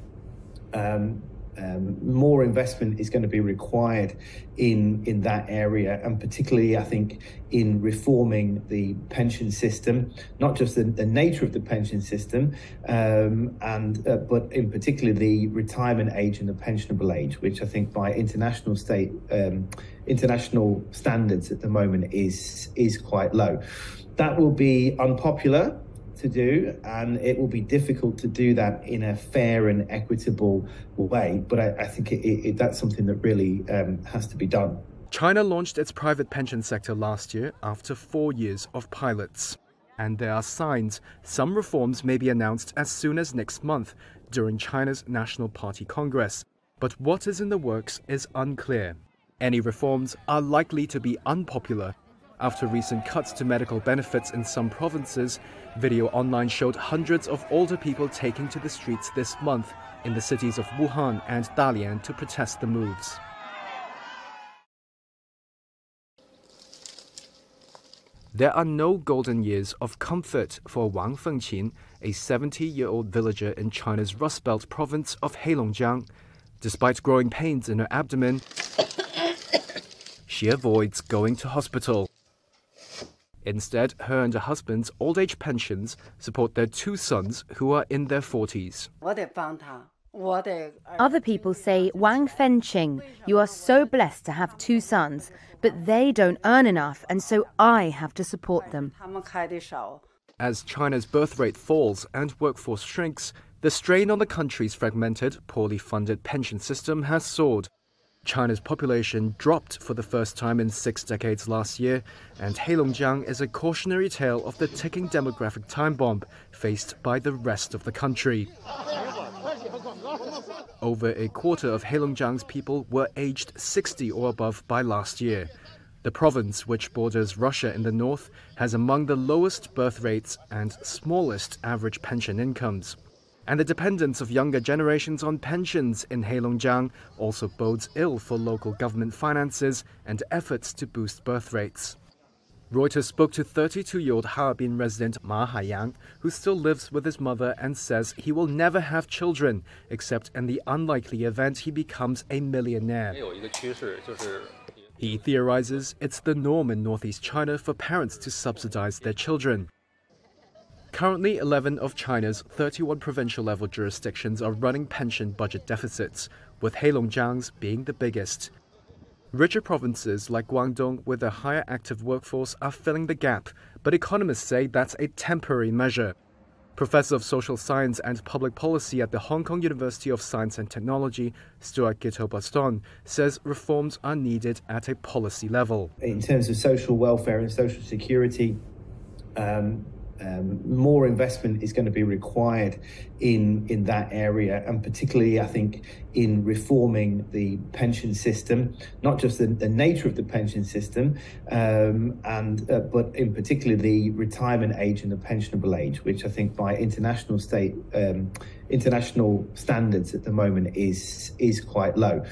um, um, more investment is going to be required in in that area, and particularly, I think, in reforming the pension system, not just the, the nature of the pension system, um, and uh, but in particular the retirement age and the pensionable age, which I think by international state um, international standards at the moment is is quite low. That will be unpopular to do, and it will be difficult to do that in a fair and equitable way. But I, I think it, it, that's something that really um, has to be done. China launched its private pension sector last year after four years of pilots. And there are signs some reforms may be announced as soon as next month during China's National Party Congress. But what is in the works is unclear. Any reforms are likely to be unpopular after recent cuts to medical benefits in some provinces, video online showed hundreds of older people taking to the streets this month in the cities of Wuhan and Dalian to protest the moves. There are no golden years of comfort for Wang Fengqin, a 70 year old villager in China's Rust Belt province of Heilongjiang. Despite growing pains in her abdomen, she avoids going to hospital. Instead, her and her husband's old age pensions support their two sons who are in their 40s. Other people say, Wang Fengqin, you are so blessed to have two sons, but they don't earn enough, and so I have to support them. As China's birth rate falls and workforce shrinks, the strain on the country's fragmented, poorly funded pension system has soared. China's population dropped for the first time in six decades last year, and Heilongjiang is a cautionary tale of the ticking demographic time bomb faced by the rest of the country. Over a quarter of Heilongjiang's people were aged 60 or above by last year. The province, which borders Russia in the north, has among the lowest birth rates and smallest average pension incomes. And the dependence of younger generations on pensions in Heilongjiang also bodes ill for local government finances and efforts to boost birth rates. Reuters spoke to 32 year old Harbin resident Ma Haiyang, who still lives with his mother and says he will never have children, except in the unlikely event he becomes a millionaire. He theorizes it's the norm in northeast China for parents to subsidize their children. Currently, 11 of China's 31 provincial level jurisdictions are running pension budget deficits, with Heilongjiang's being the biggest. Richer provinces like Guangdong with a higher active workforce are filling the gap, but economists say that's a temporary measure. Professor of Social Science and Public Policy at the Hong Kong University of Science and Technology, Stuart Gietel-Basten, says reforms are needed at a policy level. In terms of social welfare and social security, um, um, more investment is going to be required in in that area, and particularly, I think, in reforming the pension system, not just the, the nature of the pension system, um, and uh, but in particular the retirement age and the pensionable age, which I think by international state um, international standards at the moment is is quite low.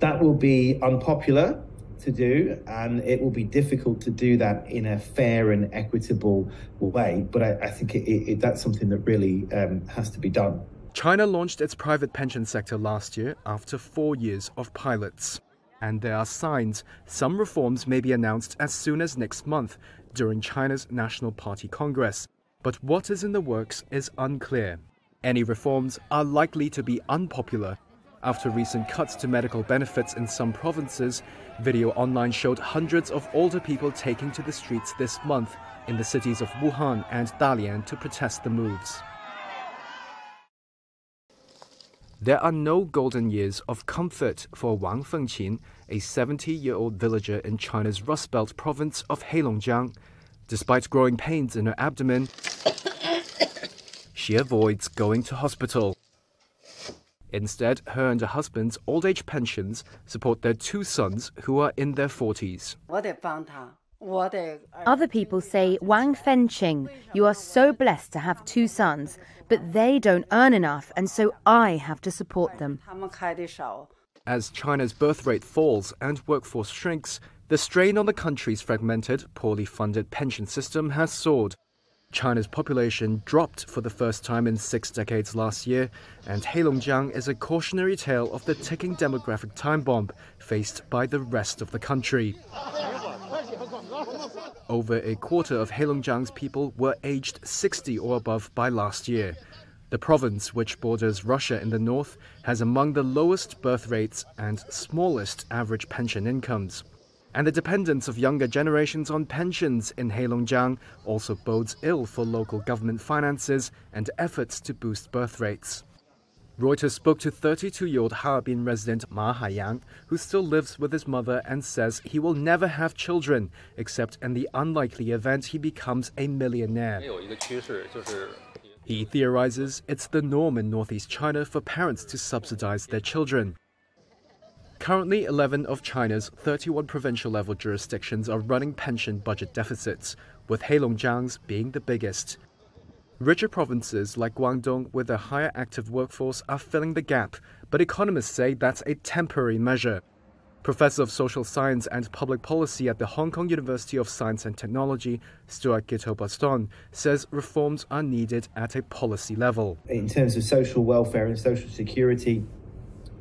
That will be unpopular to do, and it will be difficult to do that in a fair and equitable way. But I, I think it, it, that's something that really um, has to be done. China launched its private pension sector last year after four years of pilots. And there are signs some reforms may be announced as soon as next month during China's National Party Congress. But what is in the works is unclear. Any reforms are likely to be unpopular after recent cuts to medical benefits in some provinces, video online showed hundreds of older people taking to the streets this month in the cities of Wuhan and Dalian to protest the moves. There are no golden years of comfort for Wang Fengqin, a 70 year old villager in China's Rust Belt province of Heilongjiang. Despite growing pains in her abdomen, she avoids going to hospital. Instead, her and her husband's old age pensions support their two sons who are in their 40s. Other people say, Wang Fengqin, you are so blessed to have two sons, but they don't earn enough, and so I have to support them. As China's birth rate falls and workforce shrinks, the strain on the country's fragmented, poorly funded pension system has soared. China's population dropped for the first time in six decades last year, and Heilongjiang is a cautionary tale of the ticking demographic time bomb faced by the rest of the country. Over a quarter of Heilongjiang's people were aged 60 or above by last year. The province, which borders Russia in the north, has among the lowest birth rates and smallest average pension incomes. And the dependence of younger generations on pensions in Heilongjiang also bodes ill for local government finances and efforts to boost birth rates. Reuters spoke to 32 year old Harbin resident Ma Haiyang, who still lives with his mother and says he will never have children, except in the unlikely event he becomes a millionaire. He theorizes it's the norm in northeast China for parents to subsidize their children. Currently, 11 of China's 31 provincial level jurisdictions are running pension budget deficits, with Heilongjiang's being the biggest. Richer provinces like Guangdong with a higher active workforce are filling the gap, but economists say that's a temporary measure. Professor of Social Science and Public Policy at the Hong Kong University of Science and Technology, Stuart Gietel-Basten, says reforms are needed at a policy level. In terms of social welfare and social security,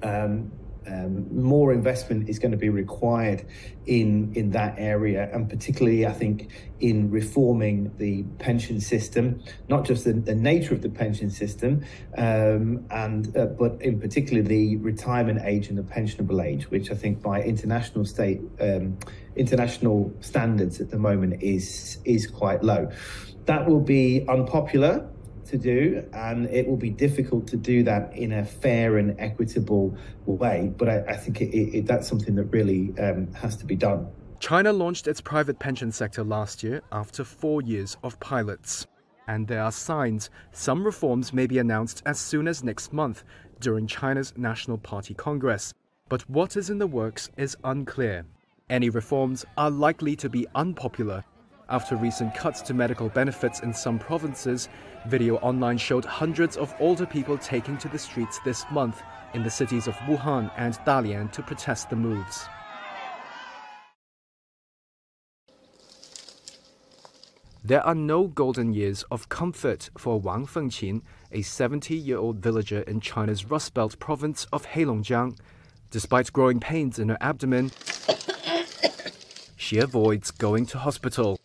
um, um, more investment is going to be required in in that area, and particularly, I think, in reforming the pension system, not just the, the nature of the pension system, um, and uh, but in particular the retirement age and the pensionable age, which I think by international state um, international standards at the moment is is quite low. That will be unpopular to do, and it will be difficult to do that in a fair and equitable way. But I, I think it, it, that's something that really um, has to be done. China launched its private pension sector last year after four years of pilots. And there are signs some reforms may be announced as soon as next month during China's National Party Congress. But what is in the works is unclear. Any reforms are likely to be unpopular After recent cuts to medical benefits in some provinces, video online showed hundreds of older people taking to the streets this month in the cities of Wuhan and Dalian to protest the moves. There are no golden years of comfort for Wang Fengqin, a 70 year old villager in China's Rust Belt province of Heilongjiang. Despite growing pains in her abdomen, she avoids going to hospital.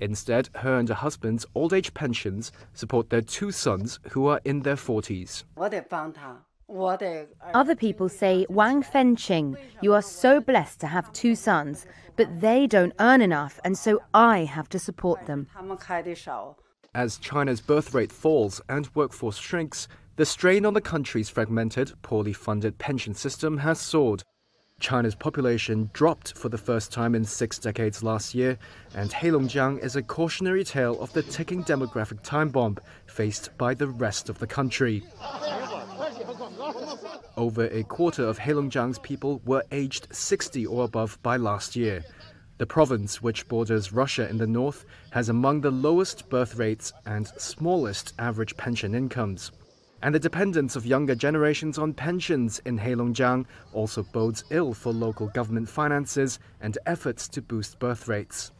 Instead, her and her husband's old age pensions support their two sons who are in their 40s. Other people say, Wang Fengqin, you are so blessed to have two sons, but they don't earn enough, and so I have to support them. As China's birth rate falls and workforce shrinks, the strain on the country's fragmented, poorly funded pension system has soared. China's population dropped for the first time in six decades last year, and Heilongjiang is a cautionary tale of the ticking demographic time bomb faced by the rest of the country. Over a quarter of Heilongjiang's people were aged 60 or above by last year. The province, which borders Russia in the north, has among the lowest birth rates and smallest average pension incomes and the dependence of younger generations on pensions in Heilongjiang also bodes ill for local government finances and efforts to boost birth rates.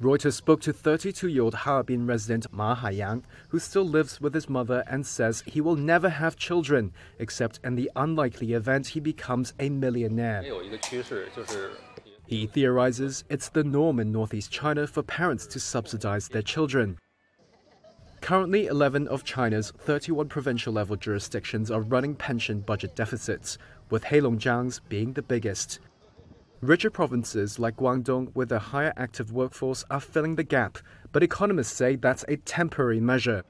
Reuters spoke to 32 year old Harbin resident Ma Haiyang, who still lives with his mother and says he will never have children, except in the unlikely event he becomes a millionaire. He theorizes it's the norm in northeast China for parents to subsidize their children. Currently, 11 of China's 31 provincial level jurisdictions are running pension budget deficits, with Heilongjiang's being the biggest. Richer provinces like Guangdong with a higher active workforce are filling the gap, but economists say that's a temporary measure.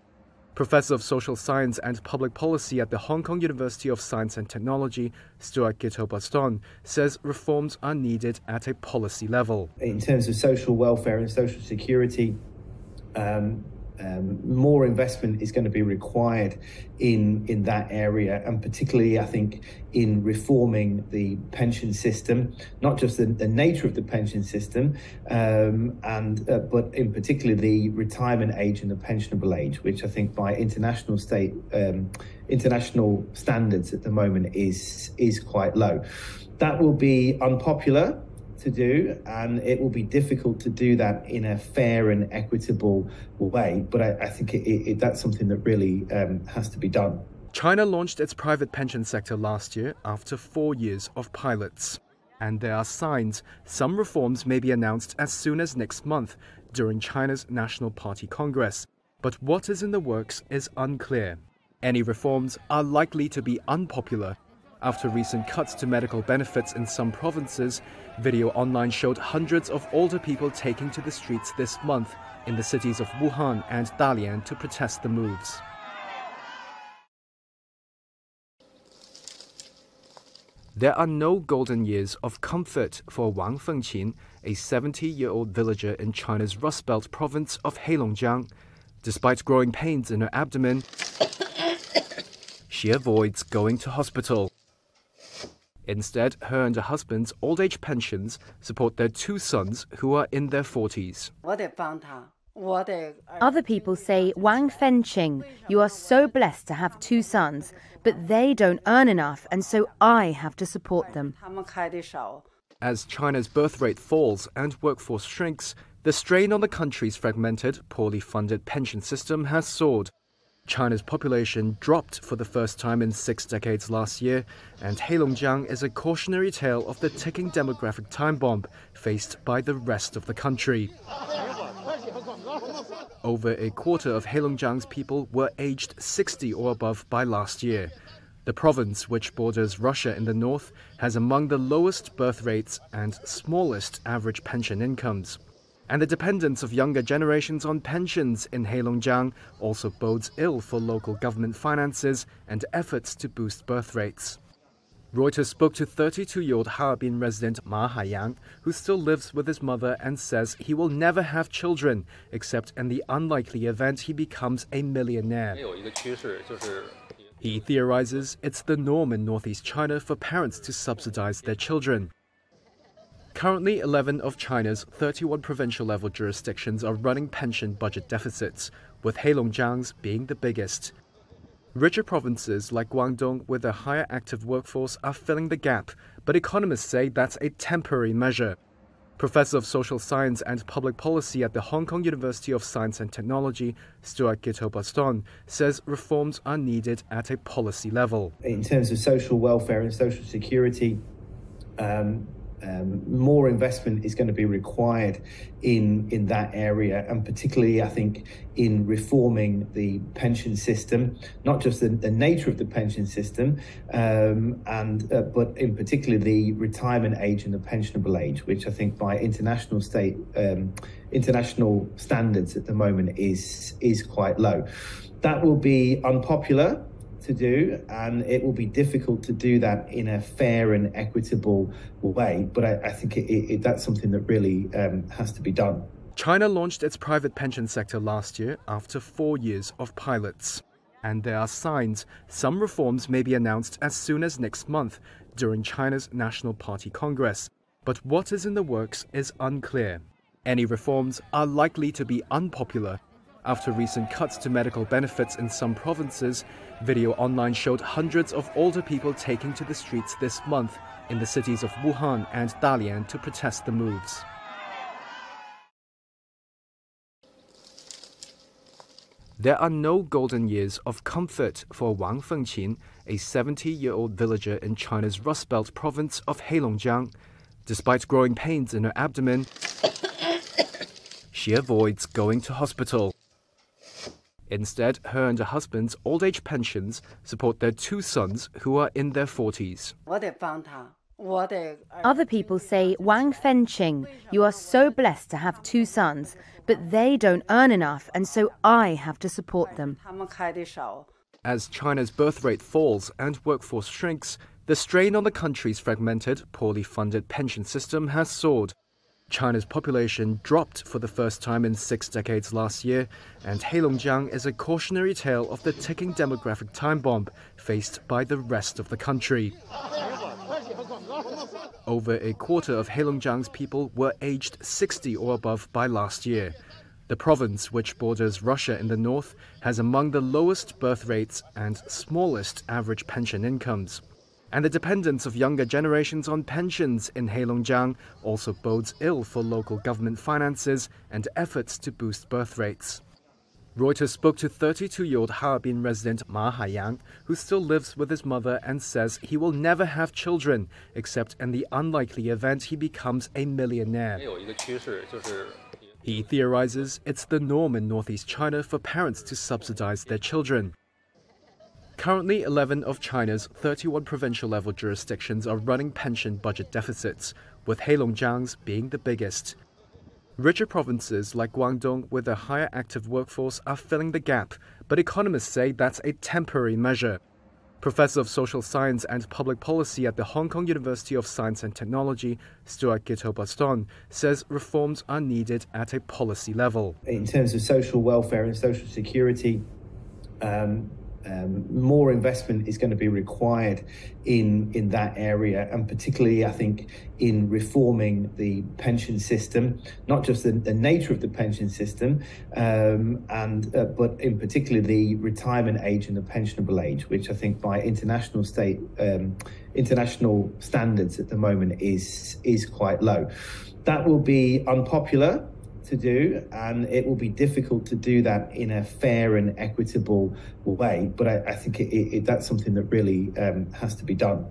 Professor of Social Science and Public Policy at the Hong Kong University of Science and Technology, Stuart Gietel-Basten, says reforms are needed at a policy level. In terms of social welfare and social security, um, um, more investment is going to be required in in that area, and particularly, I think, in reforming the pension system, not just the, the nature of the pension system, um, and uh, but in particular the retirement age and the pensionable age, which I think by international state um, international standards at the moment is is quite low. That will be unpopular to do, and it will be difficult to do that in a fair and equitable way. But I, I think it, it, that's something that really um, has to be done. China launched its private pension sector last year after four years of pilots. And there are signs some reforms may be announced as soon as next month during China's National Party Congress. But what is in the works is unclear. Any reforms are likely to be unpopular after recent cuts to medical benefits in some provinces, video online showed hundreds of older people taking to the streets this month in the cities of Wuhan and Dalian to protest the moves. There are no golden years of comfort for Wang Fengqin, a 70 year old villager in China's Rust Belt province of Heilongjiang. Despite growing pains in her abdomen, she avoids going to hospital. Instead, her and her husband's old age pensions support their two sons who are in their 40s. Other people say, Wang Fengqin, you are so blessed to have two sons, but they don't earn enough, and so I have to support them. As China's birth rate falls and workforce shrinks, the strain on the country's fragmented, poorly funded pension system has soared. China's population dropped for the first time in six decades last year, and Heilongjiang is a cautionary tale of the ticking demographic time bomb faced by the rest of the country. Over a quarter of Heilongjiang's people were aged 60 or above by last year. The province, which borders Russia in the north, has among the lowest birth rates and smallest average pension incomes and the dependence of younger generations on pensions in Heilongjiang also bodes ill for local government finances and efforts to boost birth rates. Reuters spoke to 32 year old Harbin resident Ma Haiyang, who still lives with his mother and says he will never have children, except in the unlikely event he becomes a millionaire. He theorizes it's the norm in northeast China for parents to subsidize their children. Currently, 11 of China's 31 provincial level jurisdictions are running pension budget deficits, with Heilongjiang's being the biggest. Richer provinces like Guangdong with a higher active workforce are filling the gap, but economists say that's a temporary measure. Professor of Social Science and Public Policy at the Hong Kong University of Science and Technology, Stuart Gietel-Basten, says reforms are needed at a policy level. In terms of social welfare and social security, um, um, more investment is going to be required in in that area, and particularly, I think, in reforming the pension system, not just the, the nature of the pension system, um, and uh, but in particular the retirement age and the pensionable age, which I think by international state um, international standards at the moment is is quite low. That will be unpopular to do, and it will be difficult to do that in a fair and equitable way. But I, I think it, it, that's something that really um, has to be done. China launched its private pension sector last year after four years of pilots. And there are signs some reforms may be announced as soon as next month during China's National Party Congress. But what is in the works is unclear. Any reforms are likely to be unpopular after recent cuts to medical benefits in some provinces, video online showed hundreds of older people taking to the streets this month in the cities of Wuhan and Dalian to protest the moves. There are no golden years of comfort for Wang Fengqin, a 70 year old villager in China's Rust Belt province of Heilongjiang. Despite growing pains in her abdomen, she avoids going to hospital. Instead, her and her husband's old age pensions support their two sons who are in their 40s. Other people say, Wang Fengqin, you are so blessed to have two sons, but they don't earn enough, and so I have to support them. As China's birth rate falls and workforce shrinks, the strain on the country's fragmented, poorly funded pension system has soared. China's population dropped for the first time in six decades last year, and Heilongjiang is a cautionary tale of the ticking demographic time bomb faced by the rest of the country. Over a quarter of Heilongjiang's people were aged 60 or above by last year. The province, which borders Russia in the north, has among the lowest birth rates and smallest average pension incomes. And the dependence of younger generations on pensions in Heilongjiang also bodes ill for local government finances and efforts to boost birth rates. Reuters spoke to 32 year old Harbin resident Ma Haiyang, who still lives with his mother and says he will never have children, except in the unlikely event he becomes a millionaire. He theorizes it's the norm in northeast China for parents to subsidize their children. Currently, 11 of China's 31 provincial level jurisdictions are running pension budget deficits, with Heilongjiang's being the biggest. Richer provinces like Guangdong with a higher active workforce are filling the gap, but economists say that's a temporary measure. Professor of Social Science and Public Policy at the Hong Kong University of Science and Technology, Stuart Gietel-Basten, says reforms are needed at a policy level. In terms of social welfare and social security, um, um, more investment is going to be required in in that area, and particularly, I think, in reforming the pension system, not just the, the nature of the pension system, um, and uh, but in particular the retirement age and the pensionable age, which I think by international state um, international standards at the moment is is quite low. That will be unpopular to do, and it will be difficult to do that in a fair and equitable way. But I, I think it, it, that's something that really um, has to be done.